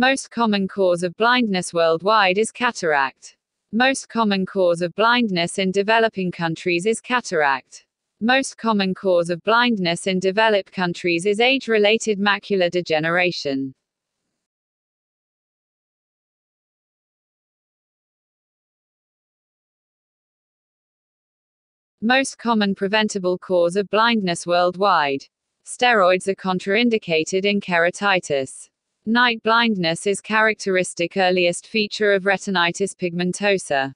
Most common cause of blindness worldwide is cataract. Most common cause of blindness in developing countries is cataract. Most common cause of blindness in developed countries is age-related macular degeneration. Most common preventable cause of blindness worldwide. Steroids are contraindicated in keratitis. Night blindness is characteristic earliest feature of retinitis pigmentosa.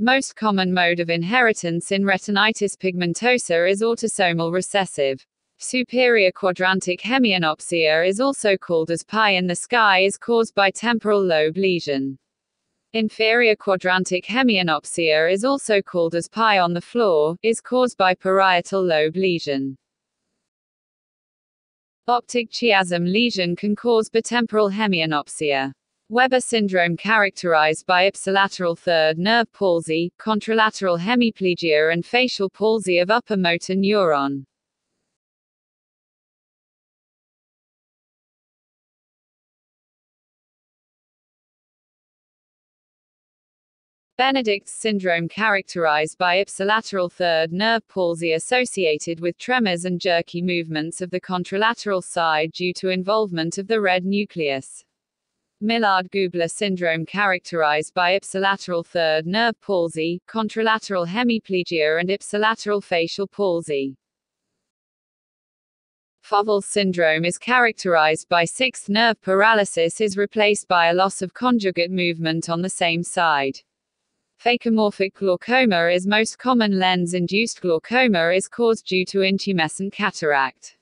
Most common mode of inheritance in retinitis pigmentosa is autosomal recessive. Superior quadrantic hemianopsia is also called as pie in the sky is caused by temporal lobe lesion. Inferior quadrantic hemianopsia is also called as pie on the floor, is caused by parietal lobe lesion. Optic chiasm lesion can cause bitemporal hemianopsia. Weber syndrome characterized by ipsilateral third nerve palsy, contralateral hemiplegia and facial palsy of upper motor neuron. Benedict's syndrome characterized by ipsilateral third nerve palsy associated with tremors and jerky movements of the contralateral side due to involvement of the red nucleus. Millard-Gubler syndrome characterized by ipsilateral third nerve palsy, contralateral hemiplegia and ipsilateral facial palsy. Foville syndrome is characterized by sixth nerve paralysis is replaced by a loss of conjugate movement on the same side. Phacoemorphic glaucoma is most common lens-induced glaucoma is caused due to intumescent cataract.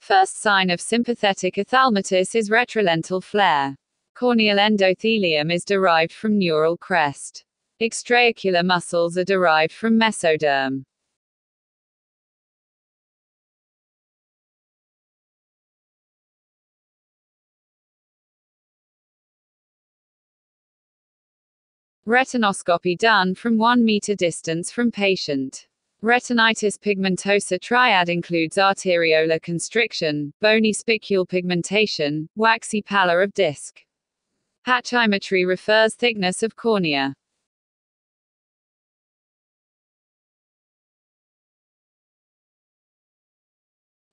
First sign of sympathetic ophthalmitis is retrolental flare. Corneal endothelium is derived from neural crest. Extraocular muscles are derived from mesoderm. Retinoscopy done from 1 meter distance from patient. Retinitis pigmentosa triad includes arteriolar constriction, bony spicule pigmentation, waxy pallor of disc. Pachymetry refers thickness of cornea.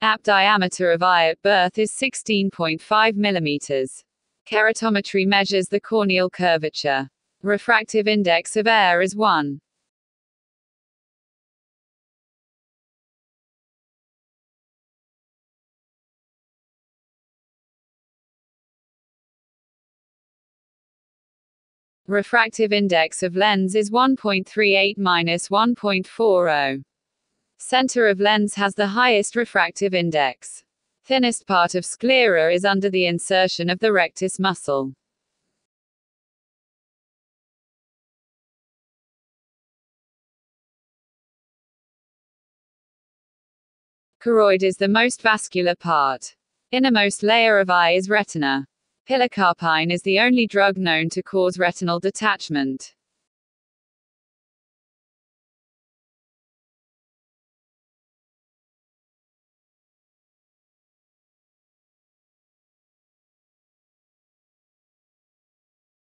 App diameter of eye at birth is 16.5 mm. Keratometry measures the corneal curvature. Refractive index of air is 1. Refractive index of lens is 1.38 minus 1.40. Center of lens has the highest refractive index. Thinnest part of sclera is under the insertion of the rectus muscle. Choroid is the most vascular part. Innermost layer of eye is retina. Pilocarpine is the only drug known to cause retinal detachment.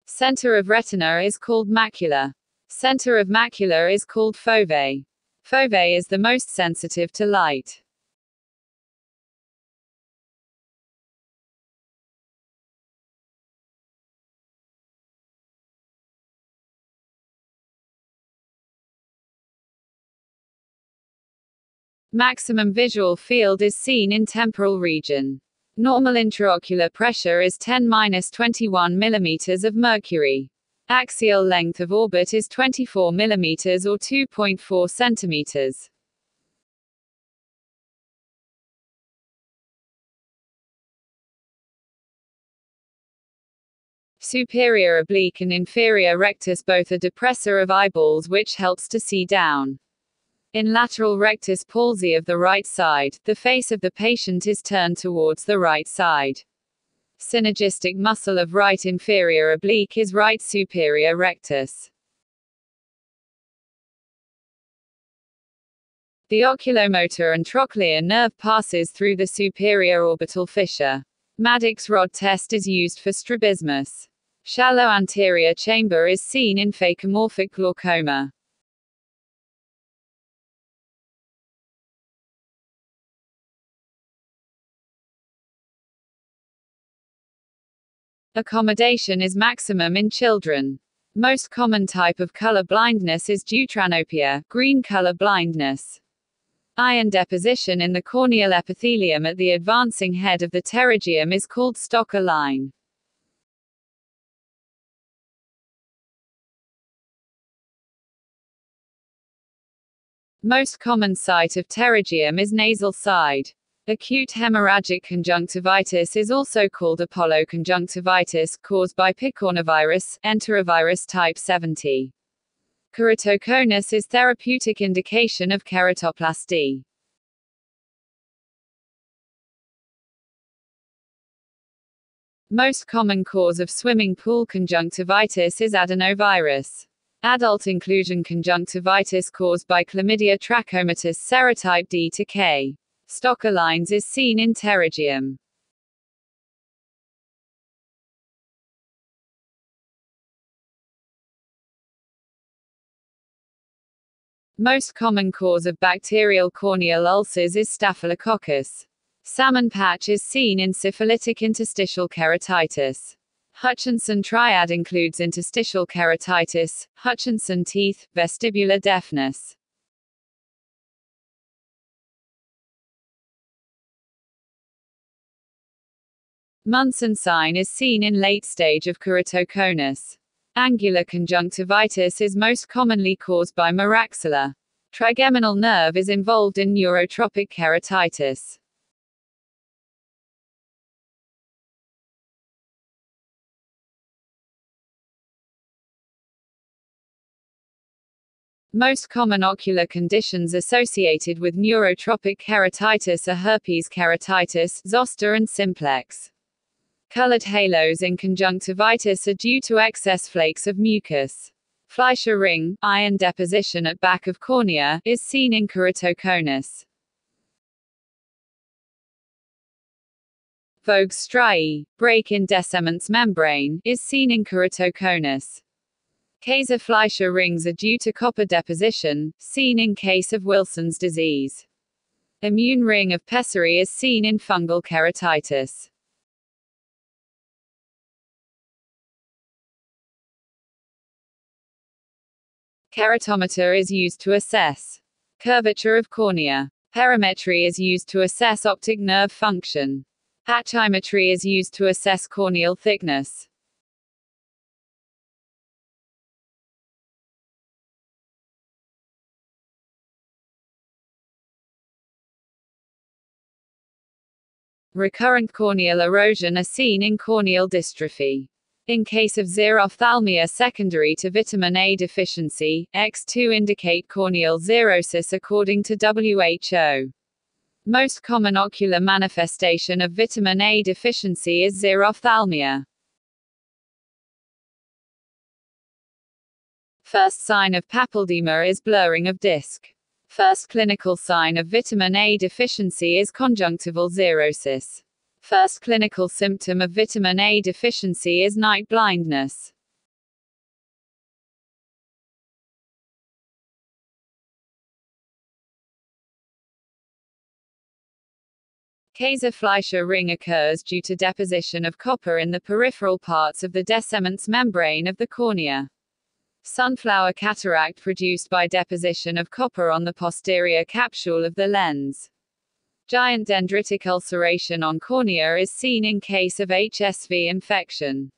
Center of retina is called macula. Center of macula is called fovea. Fovea is the most sensitive to light. Maximum visual field is seen in temporal region. Normal intraocular pressure is 10-21 mm of mercury. Axial length of orbit is 24 mm or 2.4 cm. Superior oblique and inferior rectus both are depressor of eyeballs which helps to see down. In lateral rectus palsy of the right side, the face of the patient is turned towards the right side. Synergistic muscle of right inferior oblique is right superior rectus. The oculomotor and trochlear nerve passes through the superior orbital fissure. Maddox rod test is used for strabismus. Shallow anterior chamber is seen in phacoemorphic glaucoma. Accommodation is maximum in children. Most common type of color blindness is deuteranopia, green color blindness. Iron deposition in the corneal epithelium at the advancing head of the pterygium is called Stocker line. Most common site of pterygium is nasal side. Acute hemorrhagic conjunctivitis is also called Apollo conjunctivitis, caused by picornavirus, enterovirus type 70. Keratoconus is therapeutic indication of keratoplasty. Most common cause of swimming pool conjunctivitis is adenovirus. Adult inclusion conjunctivitis caused by chlamydia trachomatis serotype D to K. Stocker lines is seen in pterygium. Most common cause of bacterial corneal ulcers is Staphylococcus. Salmon patch is seen in syphilitic interstitial keratitis. Hutchinson triad includes interstitial keratitis, Hutchinson teeth, vestibular deafness. Munson sign is seen in late stage of keratoconus. Angular conjunctivitis is most commonly caused by Moraxella. Trigeminal nerve is involved in neurotrophic keratitis. Most common ocular conditions associated with neurotrophic keratitis are herpes keratitis, zoster and simplex. Colored halos in conjunctivitis are due to excess flakes of mucus. Fleischer ring, iron deposition at back of cornea, is seen in keratoconus. Vogt's striae, break in Descemet's membrane, is seen in keratoconus. Kayser-Fleischer rings are due to copper deposition, seen in case of Wilson's disease. Immune ring of Wessely is seen in fungal keratitis. Keratometer is used to assess curvature of cornea. Perimetry is used to assess optic nerve function. Pachymetry is used to assess corneal thickness. Recurrent corneal erosion are seen in corneal dystrophy. In case of xerophthalmia secondary to vitamin A deficiency, X2 indicate corneal xerosis according to WHO. Most common ocular manifestation of vitamin A deficiency is xerophthalmia. First sign of papilledema is blurring of disc. First clinical sign of vitamin A deficiency is conjunctival xerosis. First clinical symptom of vitamin A deficiency is night blindness. Kayser-Fleischer ring occurs due to deposition of copper in the peripheral parts of the Descemet's membrane of the cornea. Sunflower cataract produced by deposition of copper on the posterior capsule of the lens. Giant dendritic ulceration on cornea is seen in case of HSV infection.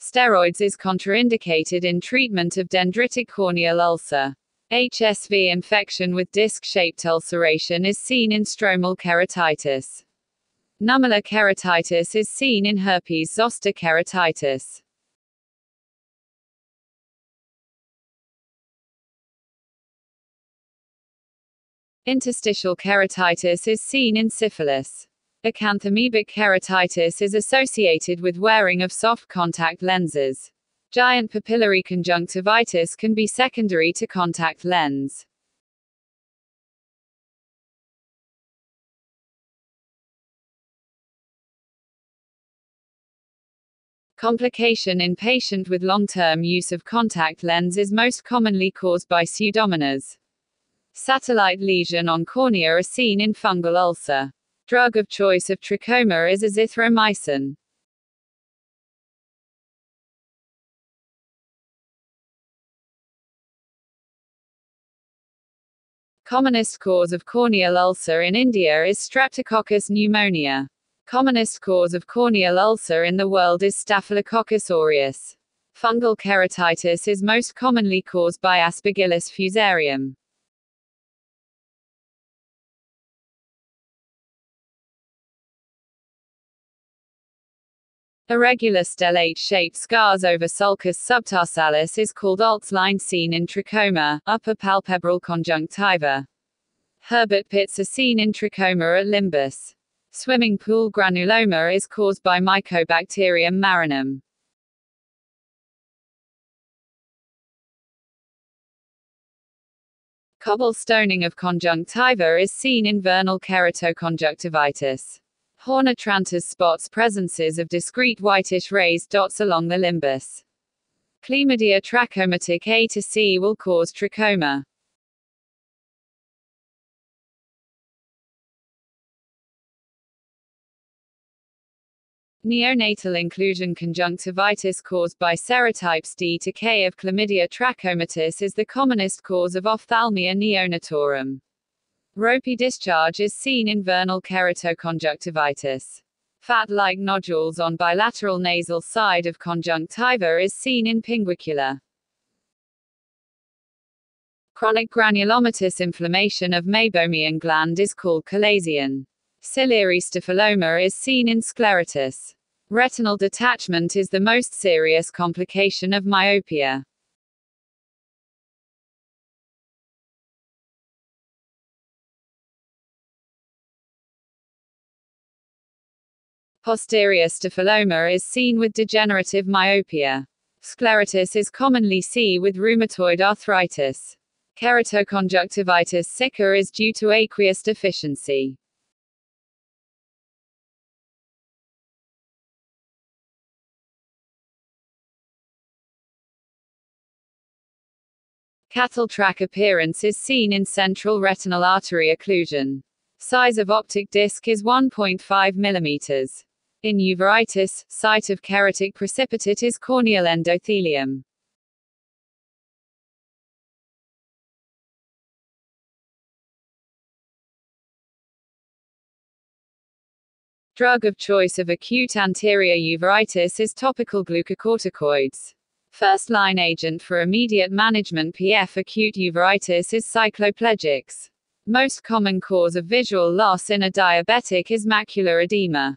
Steroids is contraindicated in treatment of dendritic corneal ulcer. HSV infection with disc-shaped ulceration is seen in stromal keratitis. Nummular keratitis is seen in herpes zoster keratitis. Interstitial keratitis is seen in syphilis. Acanthamoebic keratitis is associated with wearing of soft contact lenses. Giant papillary conjunctivitis can be secondary to contact lens. Complication in patient with long-term use of contact lens is most commonly caused by pseudomonas. Satellite lesion on cornea are seen in fungal ulcer. Drug of choice of trachoma is azithromycin. Commonest cause of corneal ulcer in India is Streptococcus pneumonia. Commonest cause of corneal ulcer in the world is Staphylococcus aureus. Fungal keratitis is most commonly caused by Aspergillus fusarium. Irregular stellate-shaped scars over sulcus subtarsalis is called Arlt's line seen in trachoma, upper palpebral conjunctiva. Herbert pits are seen in trachoma at limbus. Swimming pool granuloma is caused by Mycobacterium marinum. Cobblestoning of conjunctiva is seen in vernal keratoconjunctivitis. Horner-Trantas spots presences of discrete whitish raised dots along the limbus. Chlamydia trachomatis A to C will cause trachoma. Neonatal inclusion conjunctivitis caused by serotypes D to K of Chlamydia trachomatis is the commonest cause of ophthalmia neonatorum. Ropey discharge is seen in vernal keratoconjunctivitis. Fat-like nodules on bilateral nasal side of conjunctiva is seen in pinguicula. Chronic granulomatous inflammation of meibomian gland is called chalazion. Ciliary staphylomas is seen in scleritis. Retinal detachment is the most serious complication of myopia. Posterior staphyloma is seen with degenerative myopia. Scleritis is commonly seen with rheumatoid arthritis. Keratoconjunctivitis sicca is due to aqueous deficiency. Cattle track appearance is seen in central retinal artery occlusion. Size of optic disc is 1.5 mm. In uveitis, site of keratic precipitate is corneal endothelium. Drug of choice of acute anterior uveitis is topical glucocorticoids. First-line agent for immediate management PF acute uveitis is cycloplegics. Most common cause of visual loss in a diabetic is macular edema.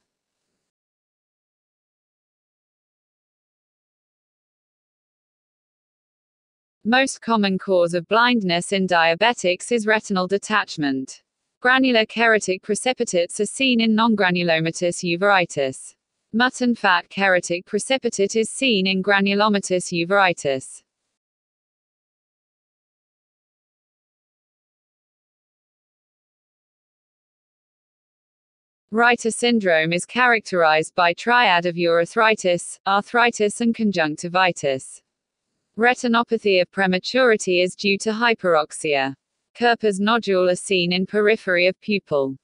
Most common cause of blindness in diabetics is retinal detachment. Granular keratic precipitates are seen in non-granulomatous uveitis. Mutton fat keratic precipitate is seen in granulomatous uveitis. Reiter syndrome is characterized by triad of urethritis, arthritis and conjunctivitis. Retinopathy of prematurity is due to hyperoxia. Koeppe's nodule are seen in periphery of pupil.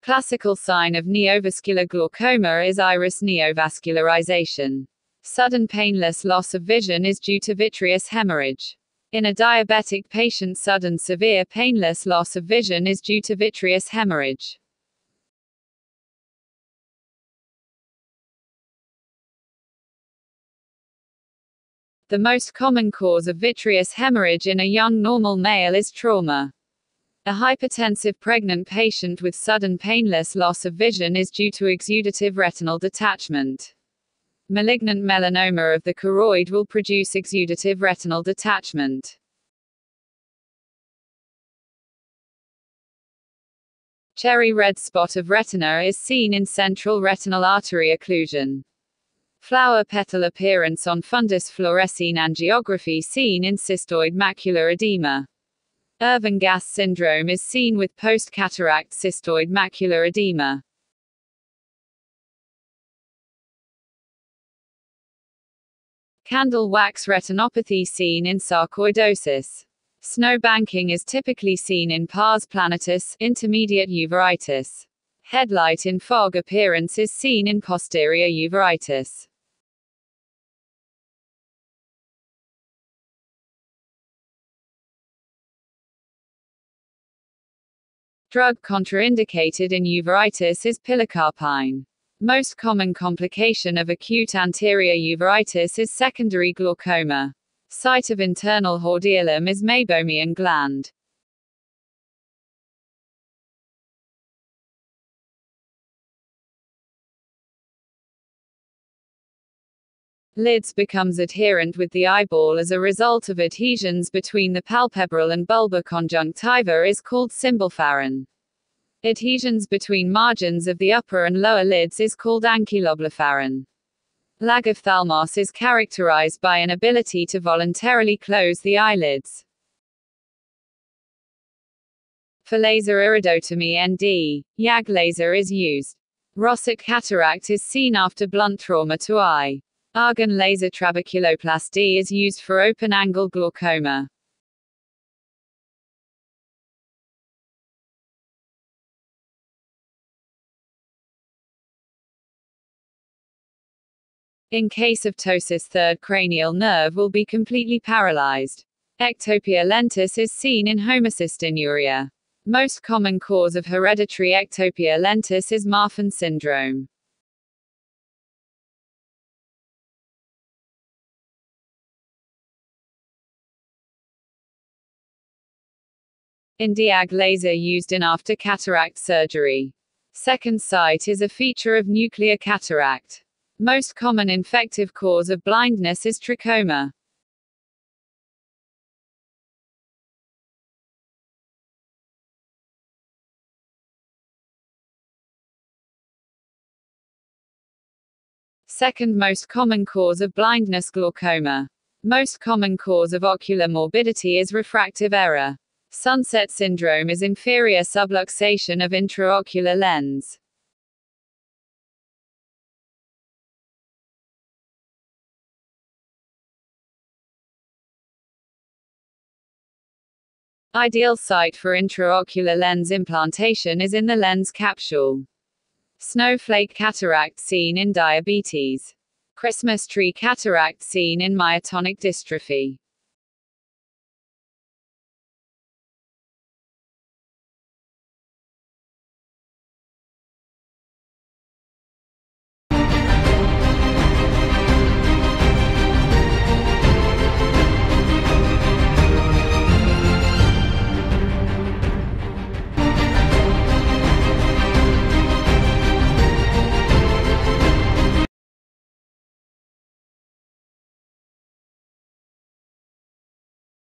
Classical sign of neovascular glaucoma is iris neovascularization. Sudden painless loss of vision is due to vitreous hemorrhage. In a diabetic patient sudden severe painless loss of vision is due to vitreous hemorrhage. The most common cause of vitreous hemorrhage in a young normal male is trauma. A hypertensive pregnant patient with sudden painless loss of vision is due to exudative retinal detachment. Malignant melanoma of the choroid will produce exudative retinal detachment. Cherry red spot of retina is seen in central retinal artery occlusion. Flower petal appearance on fundus fluorescein angiography seen in cystoid macular edema. Irvine-Gass syndrome is seen with post-cataract cystoid macular edema. Candle wax retinopathy seen in sarcoidosis. Snow banking is typically seen in pars planitis, intermediate uveitis. Headlight in fog appearance is seen in posterior uveitis. Drug contraindicated in uveitis is pilocarpine. Most common complication of acute anterior uveitis is secondary glaucoma. Site of internal hordeolum is meibomian gland. Lids becomes adherent with the eyeball as a result of adhesions between the palpebral and bulbar conjunctiva is called symblepharon. Adhesions between margins of the upper and lower lids is called ankyloblepharon. Lagophthalmos is characterized by an ability to voluntarily close the eyelids. For laser iridotomy ND, YAG laser is used. Rosette cataract is seen after blunt trauma to eye. Argon laser trabeculoplasty is used for open-angle glaucoma. In case of ptosis third cranial nerve will be completely paralyzed. Ectopia lentis is seen in homocystinuria. Most common cause of hereditary ectopia lentis is Marfan syndrome. Nd:YAG laser used in after cataract surgery. Second sight is a feature of nuclear cataract. Most common infective cause of blindness is trachoma. Second most common cause of blindness glaucoma. Most common cause of ocular morbidity is refractive error. Sunset syndrome is inferior subluxation of intraocular lens. Ideal site for intraocular lens implantation is in the lens capsule. Snowflake cataract seen in diabetes. Christmas tree cataract seen in myotonic dystrophy.